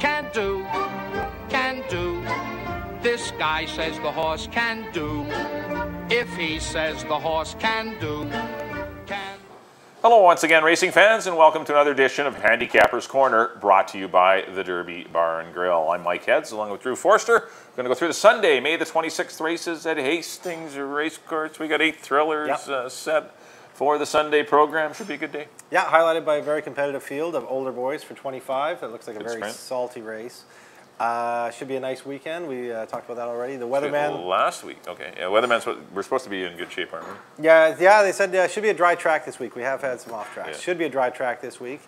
can do, can do. This guy says the horse can do. If he says the horse can do, can. Hello, once again, racing fans, and welcome to another edition of Handicapper's Corner, brought to you by the Derby Bar and Grill. I'm Mike Heads, along with Drew Forster. We're going to go through the Sunday, May the 26th races at Hastings Racecourse. We got eight thrillers Yep. uh, set for the Sunday program. Should be a good day. Yeah, highlighted by a very competitive field of older boys for 25. That looks like a very sprint. salty race. Uh, should be a nice weekend. We uh, talked about that already. The weatherman. Last week, okay. Yeah, Weatherman's. We're supposed to be in good shape, aren't we? Yeah, yeah. They said uh, should be a dry track this week. We have had some off tracks. Yeah. Should be a dry track this week.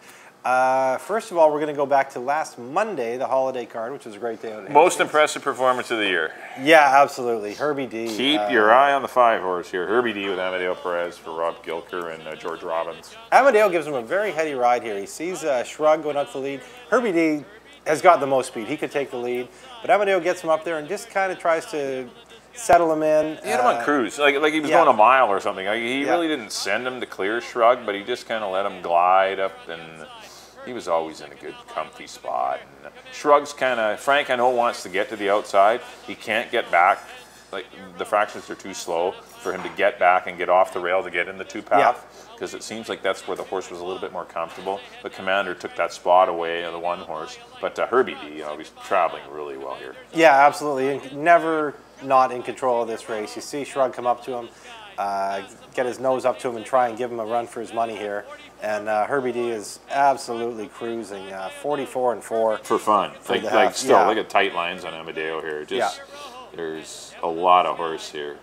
Uh, first of all, we're going to go back to last Monday, the holiday card, which was a great day. out Most impressive performance of the year. Yeah, absolutely. Herbie D. Keep uh, your eye on the five horse here. Herbie D with Amadeo Perez for Rob Gilker and uh, George Robbins. Amadeo gives him a very heady ride here. He sees uh, Shrug going up to the lead. Herbie D has got the most speed. He could take the lead, but Amadeo gets him up there and just kind of tries to settle him in. He had him on Uh, cruise, like like he was yeah. going a mile or something. Like, he Yeah. really didn't send him to clear shrug, but he just kind of let him glide up, and he was always in a good, comfy spot. And Shrug's kind of Frank. I know wants to get to the outside. He can't get back. Like the fractions are too slow for him to get back and get off the rail to get in the two path. Because it seems like that's where the horse was a little bit more comfortable. The commander took that spot away of the one horse, but uh, Herbie D, you know, he's traveling really well here. Yeah, absolutely. Never not in control of this race. You see Shrug come up to him, uh, get his nose up to him, and try and give him a run for his money here. And uh, Herbie D is absolutely cruising, uh, 44 and 4. for fun. like, like still, yeah. look at tight lines on Amadeo here. Just Yeah. there's a lot of horse here.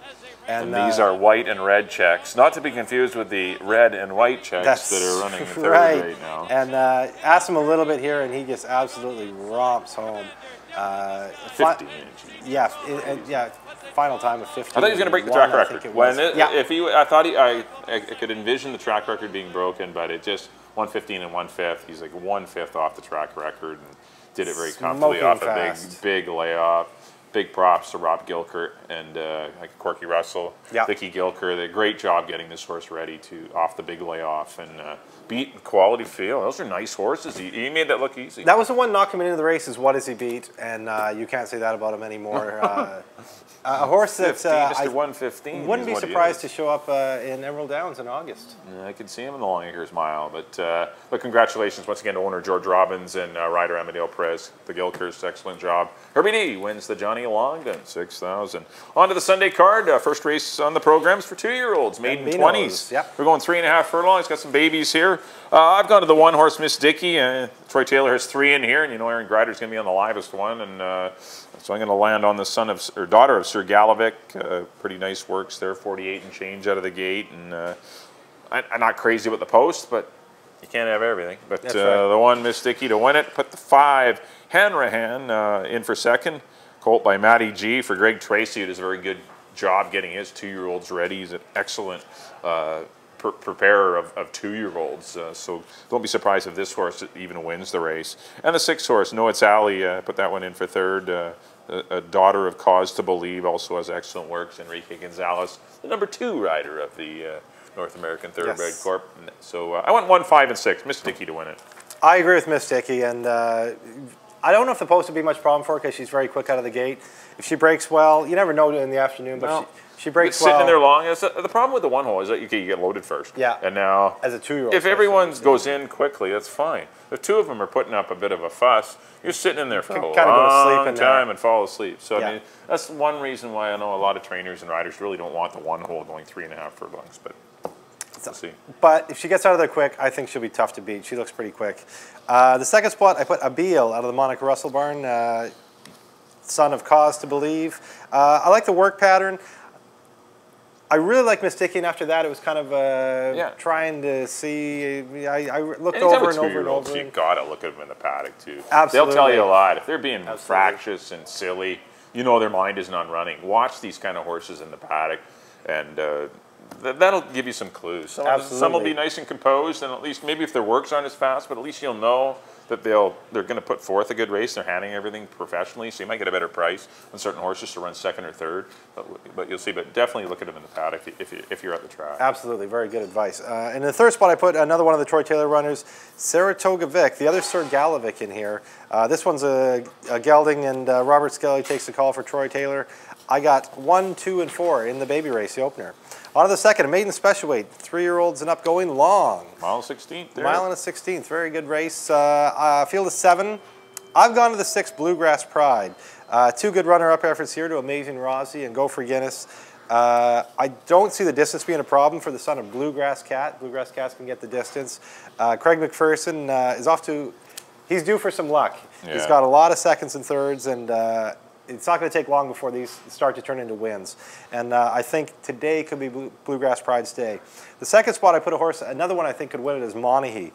And, And, these uh, are white and red checks, not to be confused with the red and white checks that are running third right. right, now. And uh, ask him a little bit here, and he just absolutely romps home. Uh, fi- 50 inches. Yeah, it, it- yeah. Final time of 15. I thought he was going to break the track record. it When it, yeah, if he, I thought he, I, I could envision the track record being broken, but it just 115 and one fifth. He's like one fifth off the track record and did it very comfortably Smoking off fast. a big, big layoff. Big props to Rob Gilker and uh, like Corky Russell, Yeah. Vicky Gilker. They a great job getting this horse ready to off the big layoff and uh, beat quality field. Those are nice horses. He, he made that look easy. that was the one not him into the race. Is what does he beat? And uh, you can't say that about him anymore. a horse that's 15, uh, Mr. I 115. wouldn't be surprised to show up uh, in Emerald Downs in August. Yeah, I could see him in the Longacres Mile. But uh, look, congratulations once again to owner George Robbins and uh, rider Amadeo Perez. The Gilkers, excellent job. Herbie D wins the Johnny Longden 6,000. On to the Sunday card. Uh, first race on the programs for two-year-olds, maiden Bambinos, 20s. yep. We're going three and a half furlongs. Got some babies here. Uh, I've gone to the one horse Miss Dickey. Uh, Troy Taylor has three in here, and you know Aaron Grider's going to be on the livest one, and uh, so I'm going to land on the son of or daughter of Sir Galovic. Uh, pretty nice works there, 48 and change out of the gate, and uh, I, I'm not crazy about the post, but you can't have everything. But uh, right. the one Miss Dickey to win it, put the five Hanrahan uh, in for second. Colt by Matty G for Greg Tracy, who does a very good job getting his two-year-olds ready. He's an excellent pre- preparer of, of two-year-olds. Uh, so don't be surprised if this horse even wins the race. And the sixth horse, No It's Alley, uh, put that one in for third. Uh, a, a daughter of Cause to Believe also has excellent works. Enrique Gonzalez, the number two rider of the uh, North American Thoroughbred Yes. Corp. So uh, I went one, five, and six. Miss Dickey to win it. I agree with Miss Dickey, and uh, I don't know if the post would be much problem for her because she's very quick out of the gate. If she breaks well, you never know in the afternoon, but No. she, she breaks sitting well. in there long. Is the, the problem with the one hole is that you, get- get loaded first. Yeah. And now, As a two-year-old, if everyone goes in quickly, that's fine. If two of them are putting up a bit of a fuss, you're sitting in there for a Kinda go to sleep long there. time and fall asleep. So I mean, that's one reason why I know a lot of trainers and riders really don't want the one hole going three and a half furlongs. But we'll see. But if she gets out of there quick, I think she'll be tough to beat. She looks pretty quick. Uh, the second spot, I put Abiel out of the Monica Russell barn, uh, son of Cause to Believe. Uh, I like the work pattern. I really like Miss and after that, it was kind of uh, Yeah. trying to see. I, I looked Anytime over and over and over. you gotta look at them in the paddock too. Absolutely, They'll tell you a lot. If they're being Absolutely. fractious and silly, you know their mind isn't on running. Watch these kind of horses in the paddock, and uh, that'll give you some clues. Some, some will be nice and composed, and at least maybe if their works aren't as fast, but at least you'll know that they'll they're going to put forth a good race. They're handling everything professionally, so you might get a better price on certain horses to run second or third. But, but you'll see. But definitely look at them in the paddock if, you, if, you, if you're at the track. Absolutely, very good advice. Uh, in the third spot, I put another one of the Troy Taylor runners, Saratoga Vic, the other Sir Galovic in here. Uh, this one's a, a gelding, and uh, Robert Skelly takes the call for Troy Taylor. I got one, two, and four in the baby race, the opener. On to the second, a maiden special weight, three-year-olds and up going long. Mile 16th there. Mile and a 16th, very good race. Uh, uh, field of seven. I've gone to the six, Bluegrass Pride. Uh, two good runner-up efforts here to Amazing Rosie and Go for Guinness. Uh, I don't see the distance being a problem for the son of Bluegrass Cat. Bluegrass Cats can get the distance. Uh, Craig McPherson uh, is off to, he's due for some luck. Yeah. He's got a lot of seconds and thirds, and uh, it's not going to take long before these start to turn into wins. And uh, I think today could be Blue, Bluegrass Pride's day. The second spot, I put a horse, another one I think could win it is Monaghy.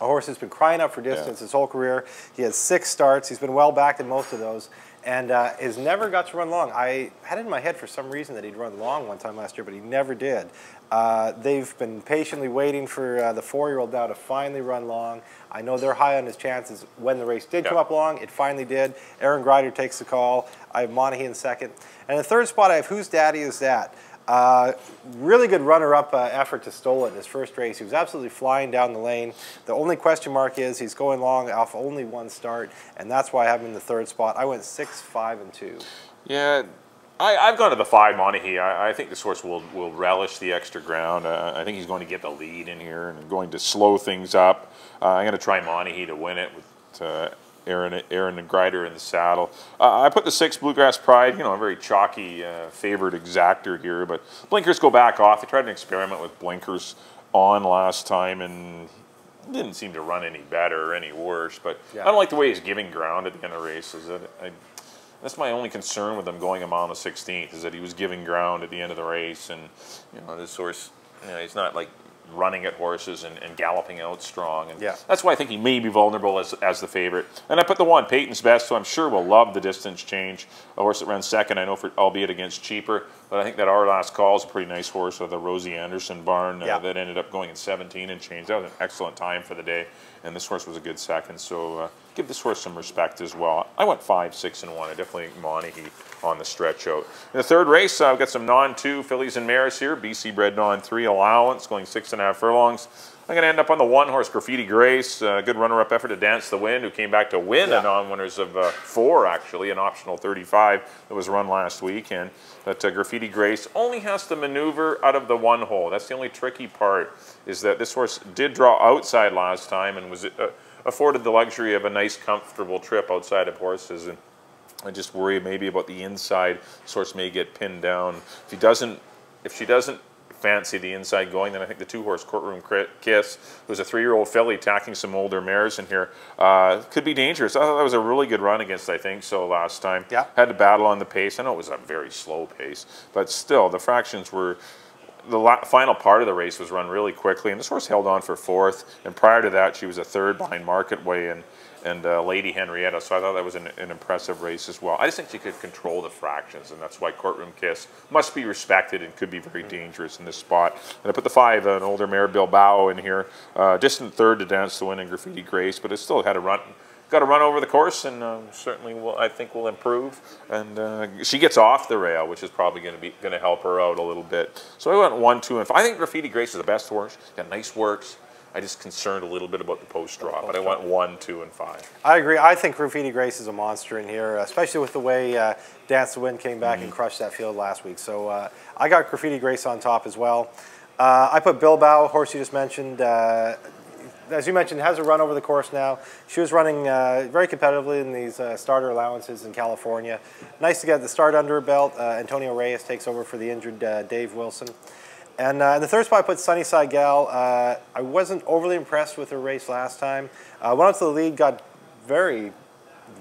A horse that's been crying out for distance Yeah. his whole career. He has six starts. He's been well backed in most of those, and uh, has never got to run long. I had it in my head for some reason that he'd run long one time last year, but he never did. Uh, they've been patiently waiting for uh, the four-year-old now to finally run long. I know they're high on his chances. When the race did come up long, it finally did. Aaron Grider takes the call. I have Monaghy in second. And the third spot, I have Whose Daddy Is That? Uh, really good runner-up uh, effort to Stoll in his first race. He was absolutely flying down the lane. The only question mark is he's going long off only one start, and that's why I have him in the third spot. I went six, five, and two. Yeah, I, I've gone to the five Monaghy. I, I think this horse will, will relish the extra ground. Uh, I think he's going to get the lead in here and going to slow things up. Uh, I'm going to try Monaghy to win it with uh, Aaron, Aaron and Grider in the saddle. Uh, I put the six Bluegrass Pride, you know, a very chalky uh, favored exactor here, but blinkers go back off. I tried an experiment with blinkers on last time and didn't seem to run any better or any worse. But Yeah. I don't like the way he's giving ground at the end of races. I, I, that's my only concern with him going a mile and a 16th is that he was giving ground at the end of the race, and you know this horse, you know, he's not like running at horses and, and galloping out strong, and Yeah. that's why I think he may be vulnerable as, as the favorite. And I put the one Peyton's best, so I'm sure will love the distance change. A horse that runs second, I know, for albeit against cheaper, but I think that our last call is a pretty nice horse with the Rosie Anderson barn uh, Yeah. that ended up going in 17 and change. That was an excellent time for the day, and this horse was a good second. So uh, give this horse some respect as well. I went five, six, and one. I definitely think Monaghy on the stretch out. In the third race, I've got some non-two fillies and mares here. BC bred non-three allowance going six and a half furlongs. I'm going to end up on the one horse, Graffiti Grace. Uh, good runner-up effort to Dance the Wind, who came back to win Yeah. a non-winners of uh, four, actually, an optional 35 that was run last weekend. But uh, Graffiti Grace only has to maneuver out of the one hole. That's the only tricky part, is that this horse did draw outside last time and was uh, afforded the luxury of a nice, comfortable trip outside of horses. And I just worry maybe about the inside. This horse may get pinned down. If he doesn't, if she doesn't fancy the inside going, then I think the two-horse courtroom kiss, who's a three-year-old filly attacking some older mares in here, uh, could be dangerous. I thought that was a really good run against, I think, so last time. Yeah. Had to battle on the pace. I know it was a very slow pace, but still, the fractions were. The la- final part of the race was run really quickly, and this horse held on for fourth. And prior to that, she was a third behind Market Way and and uh, Lady Henrietta. So I thought that was an, an impressive race as well. I just think she could control the fractions, and that's why Courtroom Kiss must be respected and could be very dangerous in this spot. And I put the five, an older mare Bilbao, in here, uh, distant third to Dance the Wind and Graffiti Grace, but it still had a run. Got to run over the course, and um, certainly will, I think will improve. And uh, she gets off the rail, which is probably going to be going to help her out a little bit. So I went one, two, and five. I think Graffiti Grace is the best horse. Got nice works. I just concerned a little bit about the post draw, but I went one, two, and five. I agree. I think Graffiti Grace is a monster in here, especially with the way uh, Dance the Wind came back Mm-hmm. and crushed that field last week. So uh, I got Graffiti Grace on top as well. Uh, I put Bilbao, horse you just mentioned. Uh, as you mentioned, has a run over the course now. She was running uh, very competitively in these uh, starter allowances in California. Nice to get the start under her belt. Uh, Antonio Reyes takes over for the injured uh, Dave Wilson. And uh, in the third spot, I put Sunnyside Gal. Uh, I wasn't overly impressed with her race last time. Uh, went up to the lead, got very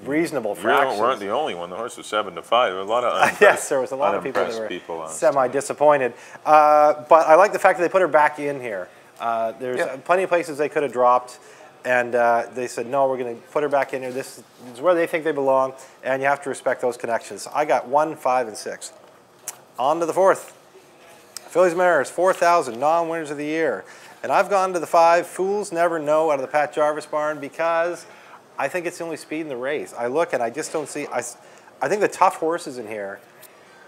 reasonable We fractions. weren't the only one. The horse was seven to five. There were a lot of yes, there was a lot of people that were people semi disappointed. Uh, but I like the fact that they put her back in here. Uh, there's Yeah. plenty of places they could have dropped, and uh, they said no, we're going to put her back in here. This is where they think they belong, and you have to respect those connections. I got one, five, and six. On to the fourth. Fillies Mariners, 4,000 non-winners of the year. And I've gone to the five. Fools never know out of the Pat Jarvis barn because I think it's the only speed in the race. I look and I just don't see. I, I think the tough horses in here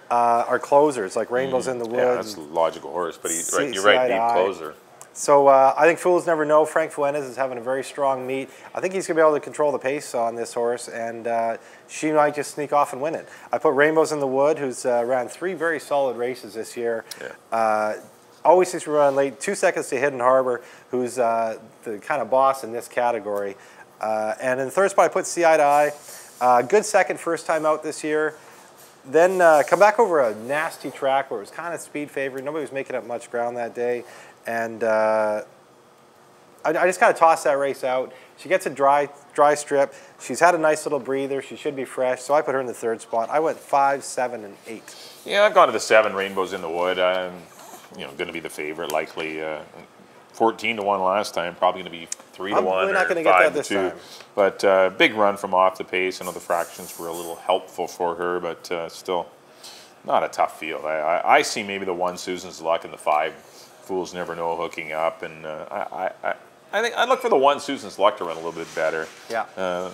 uh, are closers, like Rainbows in the Woods. Yeah, that's a logical horse, but he, right, you're right, deep closer. So uh, I think fools never know. Frank Fuentes is having a very strong meet. I think he's going to be able to control the pace on this horse, and uh, she might just sneak off and win it. I put Rainbows in the Wood, who's uh, ran three very solid races this year. Yeah. Uh, always seems to run late. Two seconds to Hidden Harbor, who's uh, the kind of boss in this category. Uh, and in the third spot, I put CI to Eye. Uh, good second, first time out this year. Then uh, come back over a nasty track where it was kind of speed favored. Nobody was making up much ground that day. And uh, I, I just kind of tossed that race out. She gets a dry, dry strip. She's had a nice little breather. She should be fresh. So I put her in the third spot. I went five, seven, and eight. Yeah, I've gone to the seven rainbows in the wood. I'm, you know, going to be the favorite, likely. Uh, 14 to 1 last time, probably going to be 3 to I'm 1 really not or gonna get 5 that to this 2. time. But uh, big run from off the pace. I know the fractions were a little helpful for her, but uh, still not a tough field. I, I, I see maybe the 1 Susan's Luck and the 5 Fools Never Know hooking up. And uh, I, I, I, I think I'd look for the 1 Susan's Luck to run a little bit better. Yeah. Uh,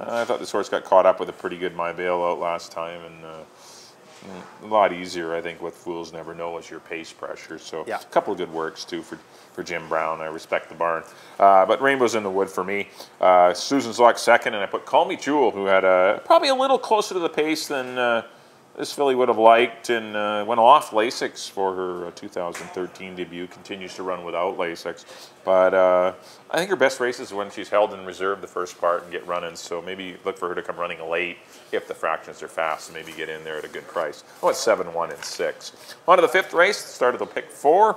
I thought this horse got caught up with a pretty good my bailout last time, and uh, a lot easier, I think, with Fools Never Know is your pace pressure. So Yeah. a couple of good works too for, for Jim Brown. I respect the barn, uh, but Rainbow's in the wood for me. Uh, Susan's Luck second, and I put Call Me Jewel, who had a probably a little closer to the pace than. Uh, this filly would have liked and uh, went off Lasix for her uh, 2013 debut. Continues to run without Lasix, but uh, I think her best race is when she's held in reserve the first part and get running. So maybe look for her to come running late if the fractions are fast and maybe get in there at a good price. Oh, it's seven, one, and six. On to the fifth race. Start of the pick four.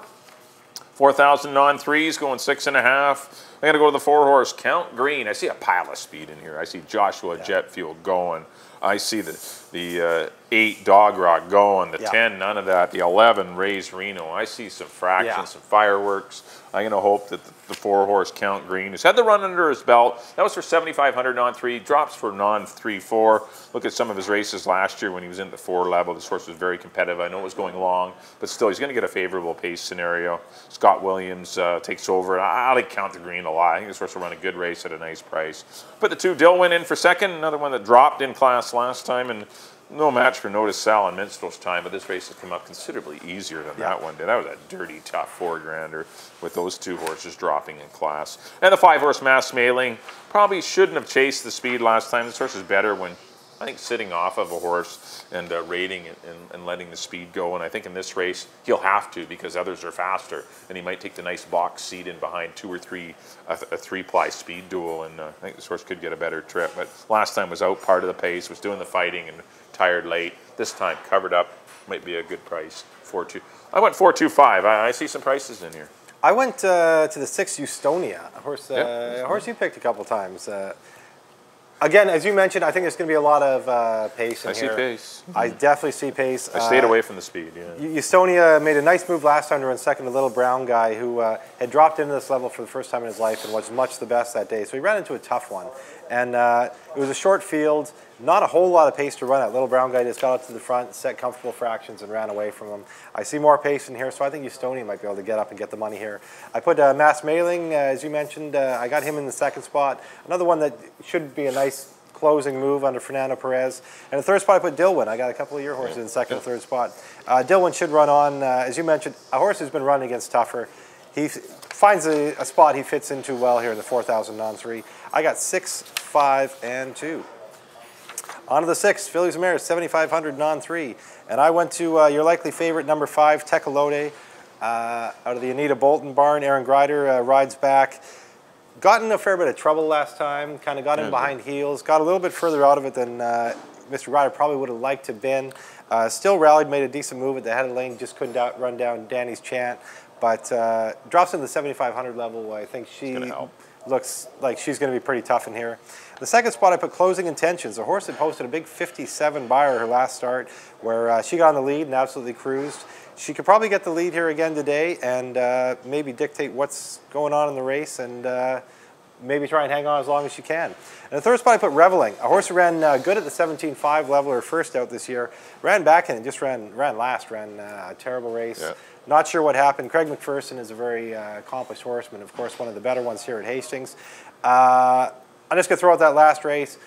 4,000 non threes going six and a half. I'm going to go to the four horse Count Green. I see a pile of speed in here. I see Joshua Jet Fuel going. I see the the uh, eight Dog Rock going. The Yeah. 10, none of that. The 11 raised Reno. I see some fractions, Yeah. some fireworks. I'm going to hope that the, the four horse Count Green has had the run under his belt. That was for 7,500 non three. Drops for non three four. Look at some of his races last year when he was in the four level. This horse was very competitive. I know it was going long, but still, he's going to get a favorable pace scenario. Scott Williams uh, takes over. I, I like Count the Green a lot. I think this horse will run a good race at a nice price. Put the two Dillwyn in for second. Another one that dropped in class last time and. No match for Notice Sal and Minstrel's time, but this race has come up considerably easier than that one did. That was a dirty, tough four grander with those two horses dropping in class. And the five horse mass mailing probably shouldn't have chased the speed last time. This horse is better when I think sitting off of a horse and uh, rating it and, and letting the speed go. And I think in this race he'll have to because others are faster, and he might take the nice box seat in behind two or three a, a three ply speed duel. And uh, I think this horse could get a better trip. But last time was out part of the pace, was doing the fighting and tired late. This time covered up might be a good price. Four two. I went four two five. I, I see some prices in here. I went uh, to the six Eustonia, a horse, uh, Yep. a horse you picked a couple times. Uh, again, as you mentioned, I think there's going to be a lot of uh, pace in I see here. pace. I definitely see pace. I stayed Uh, away from the speed. Yeah. Estonia made a nice move last time to run second to Little Brown Guy, who uh, had dropped into this level for the first time in his life and was much the best that day. So he ran into a tough one. And uh, it was a short field, not a whole lot of pace to run at. Little Brown Guy just got up to the front, set comfortable fractions, and ran away from him. I see more pace in here, so I think Estonia might be able to get up and get the money here. I put uh, Mass Mailing, uh, as you mentioned, uh, I got him in the second spot. Another one that should be a nice closing move under Fernando Perez. And the third spot, I put Dilwyn. I got a couple of your horses in second and third spot. Uh, Dilwyn should run on, uh, as you mentioned, a horse who's been running against tougher. He finds a, a spot he fits into well here in the 4,000 non three. I got six, five, and two. On to the six, Fillies and Mares, 7,500 non three. And I went to uh, your likely favorite, number five, Tecolote, uh, out of the Anita Bolton barn. Aaron Greider uh, rides back. Got in a fair bit of trouble last time, kind of got in Yeah. behind heels, got a little bit further out of it than uh, Mr. Greider probably would have liked to have been. Uh, still rallied, made a decent move at the head of the lane, just couldn't out, run down Danny's chant. But uh, drops in the 7,500 level. I think she. Looks like she's going to be pretty tough in here. The second spot, I put Closing Intentions. A horse that posted a big 57 Beyer her last start, where uh, she got on the lead and absolutely cruised. She could probably get the lead here again today and uh, maybe dictate what's going on in the race and uh, maybe try and hang on as long as she can. And the third spot I put Reveling, a horse who ran uh, good at the 17.5 leveler first out this year, ran back in and just ran ran last, ran uh, a terrible race. Yeah. Not sure what happened. Craig McPherson is a very uh, accomplished horseman, of course, one of the better ones here at Hastings. Uh, I'm just going to throw out that last race.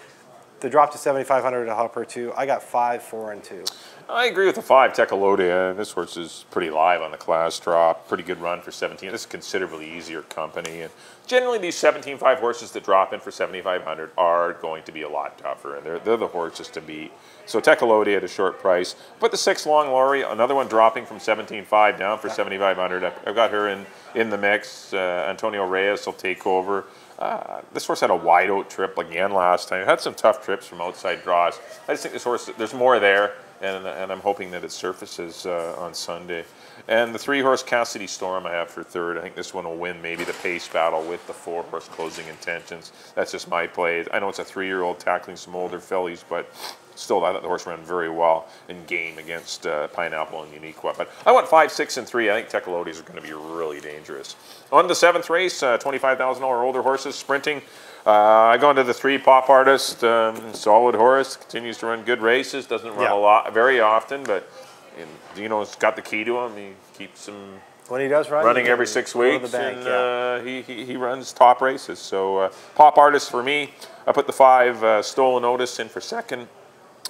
The drop to 7,500 at Hopper 2. I got 5, 4, and 2. I agree with the five, Tecolodia. This horse is pretty live on the class drop. Pretty good run for 17. This is considerably easier company. And generally, these 17.5 horses that drop in for 7,500 are going to be a lot tougher, and they're, they're the horses to beat. So Tecolodia at a short price. But the six long Laurie, another one dropping from 17.5 down for 7,500. I've got her in, in the mix. Uh, Antonio Reyes will take over. Uh, this horse had a wide out trip again last time. Had some tough trips from outside draws. I just think this horse, there's more there and, and I'm hoping that it surfaces uh, on Sunday. And the three horse Cassidy Storm I have for third. I think this one will win maybe the pace battle with the four horse closing intentions. That's just my play. I know it's a three year old tackling some older fillies, but still, I thought the horse ran very well in game against uh, Pineapple and Uniqua. But I went five, six, and three. I think Tecolodies are going to be really dangerous. On the seventh race, uh, $25,000 older horses sprinting. Uh, I go into the three pop artist. Um, solid horse continues to run good races. Doesn't run Yeah. a lot very often, but and Dino's got the key to him. He keeps him When he does run, running every six weeks, the bank, and yeah. uh, he, he he runs top races. So uh, pop artist for me. I put the five uh, stolen Otis in for second.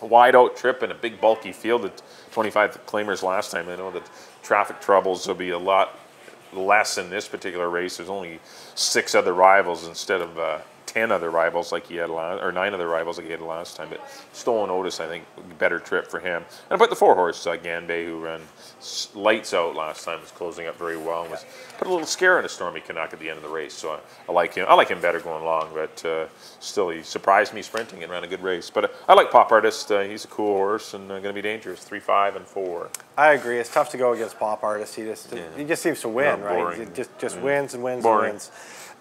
Wide out trip and a big bulky field at 25 claimers last time. I know that traffic troubles will be a lot less in this particular race. There's only six other rivals instead of uh, ten other rivals like he had last, or nine other rivals like he had last time. But Stolen Otis, I think, better trip for him. And I put the four horse uh, Ganbei, who ran lights out last time, was closing up very well. And was put a little scare in a Stormy Canuck at the end of the race. So I, I like him. I like him better going long, but uh, still he surprised me sprinting and ran a good race. But uh, I like Pop Artist. Uh, he's a cool horse and uh, going to be dangerous. Three, five, and four. I agree. It's tough to go against pop Artist. He just he just seems to win, Not right? He just just wins and wins Boring. and wins.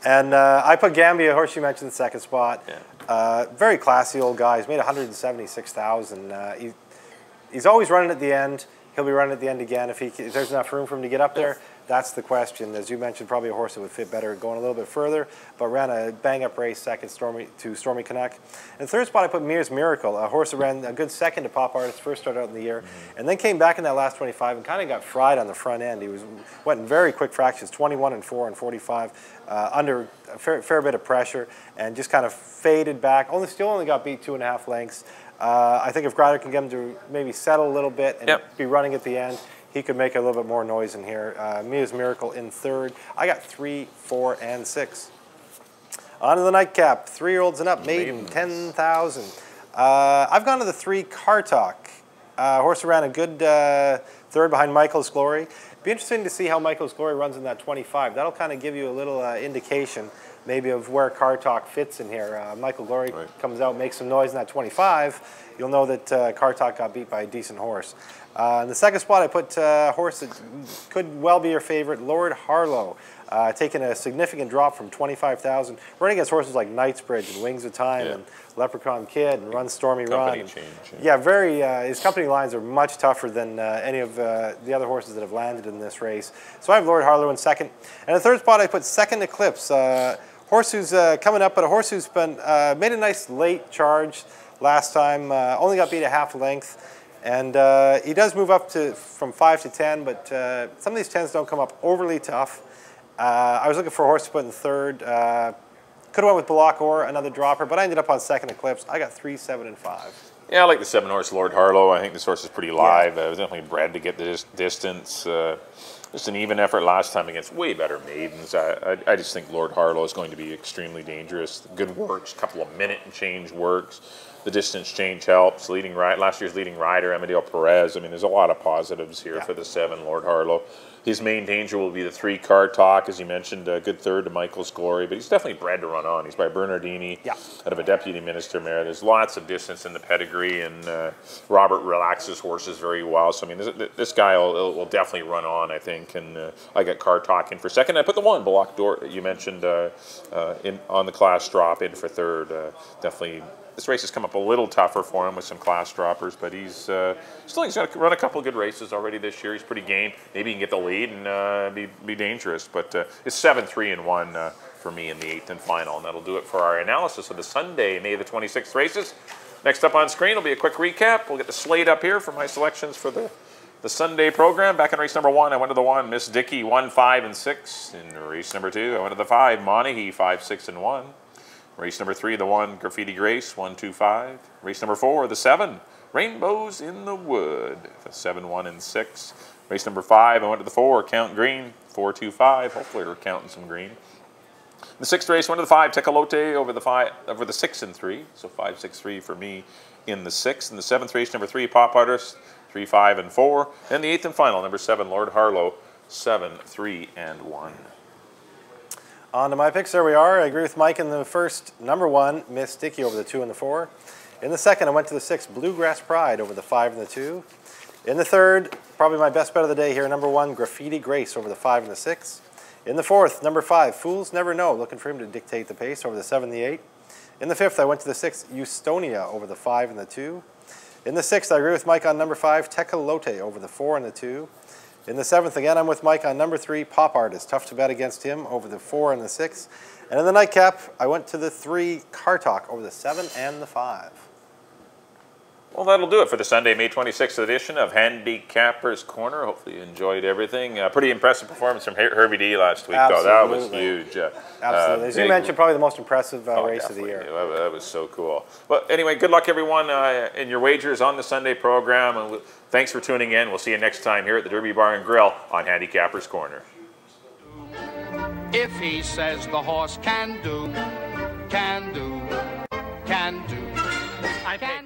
And uh, I put Gambia, horse you mentioned, second spot. Yeah. Uh, very classy old guy. He's made 176,000. Uh, he, he's always running at the end. He'll be running at the end again if he if there's enough room for him to get up there. That's the question. As you mentioned, probably a horse that would fit better going a little bit further, but ran a bang up race second Stormy to Stormy Canuck. In the third spot, I put Mears Miracle, a horse that ran a good second to Pop Artist, first started out in the year, and then came back in that last 25 and kind of got fried on the front end. He was went in very quick fractions, 21 and 4 and 45, uh, under a fair, fair bit of pressure, and just kind of faded back. Only still only got beat two and a half lengths. Uh, I think if Grider can get him to maybe settle a little bit and Yep. be running at the end, he could make a little bit more noise in here. Uh, Mia's Miracle in third. I got three, four, and six. On to the nightcap. Three year olds and up, maiden, 10,000. Uh, I've gone to the three Car Talk. Uh, horse ran a good uh, third behind Michael's Glory. Be interesting to see how Michael's Glory runs in that 25. That'll kind of give you a little uh, indication maybe of where Car Talk fits in here. Uh, Michael Glory Right. comes out, makes some noise in that 25. You'll know that uh, Car Talk got beat by a decent horse. Uh, in the second spot, I put uh, a horse that could well be your favorite, Lord Harlow. Uh, taking a significant drop from 25,000, running against horses like Knightsbridge and Wings of Time Yeah. and Leprechaun Kid and Run Stormy Run. and- change, Yeah, very. Uh, his company lines are much tougher than uh, any of uh, the other horses that have landed in this race. So I have Lord Harlow in second, and the third spot I put Second Eclipse. Uh, horse who's uh, coming up, but a horse who's been uh, made a nice late charge last time. Uh, only got beat a half length, and uh, he does move up to from five to ten. But uh, some of these tens don't come up overly tough. Uh, I was looking for a horse to put in third. Uh, could have went with Block or another dropper, but I ended up on second Eclipse. I got three, seven, and five. Yeah, I like the seven horse Lord Harlow. I think this horse is pretty live. Uh, it was definitely bred to get the dis- distance. Just an even effort last time against way better maidens. I, I, I just think Lord Harlow is going to be extremely dangerous. Good works, couple of minute and change works. The distance change helps. Leading right, last year's leading rider, Amadeo Perez. I mean, there's a lot of positives here Yeah. for the seven Lord Harlow. His main danger will be the three car talk, as you mentioned, a good third to Michael's Glory, but he's definitely bred to run on. He's by Bernardini Yeah. out of a deputy minister mare. There's lots of distance in the pedigree, and uh, Robert relaxes horses very well. So I mean, this, this guy will, will definitely run on, I think. And uh, I got car talk talking for second. I put the one Block Door you mentioned uh, uh, in on the class drop in for third. Uh, definitely. This race has come up a little tougher for him with some class droppers, but he's uh, still he's got to run a couple of good races already this year. He's pretty game. Maybe he can get the lead and uh, be be dangerous. But uh, it's seven three and one. Uh, for me in the eighth and final. And that'll do it for our analysis of the Sunday, May the 26th races. Next up on screen will be a quick recap. We'll get the slate up here for my selections for the, the Sunday program. Back in race number one, I went to the one, Miss Dicky, one, five, and six. In race number two, I went to the five, Monaghy, five, six, and one. Race number three, the one, Graffiti Grace, one, two, five. Race number four, the seven, Rainbows in the Wood, the seven, one, and six. Race number five, I went to the four, Count Green, four, two, five. Hopefully we're counting some green. The sixth race, went to the five, Tecolote over the five, over the six and three. So five, six, three for me in the sixth. In the seventh race, number three, Pop Artist, three, five, and four. And the eighth and final, number seven, Lord Harlow, seven, three, and one. On to my picks. There we are. I agree with Mike in the first. Number one, Miss Dicky over the two and the four. In the second, I went to the six, Bluegrass Pride over the five and the two. In the third, probably my best bet of the day here, number one, Graffiti Grace over the five and the six. In the fourth, number five, Fools Never Know, looking for him to dictate the pace over the seven and the eight. In the fifth, I went to the six, Eustonia over the five and the two. In the sixth, I agree with Mike on number five, Tecolote over the four and the two. In the seventh, again, I'm with Mike on number three, Pop Artist. Tough to bet against him over the four and the six. And in the nightcap, I went to the three, Car Talk over the seven and the five. Well, that'll do it for the Sunday, May 26th edition of Handicapper's Corner. Hopefully you enjoyed everything. Uh, pretty impressive performance from Her- Herbie D last week, though. That was huge. Uh, Absolutely. uh, As you mentioned, probably the most impressive uh, Oh, race of the year. That, that was so cool. Well, anyway, good luck, everyone, uh, in your wagers on the Sunday program. And we'll- thanks for tuning in. We'll see you next time here at the Derby Bar and Grill on Handicapper's Corner. If he says the horse can do, can do, can do. I can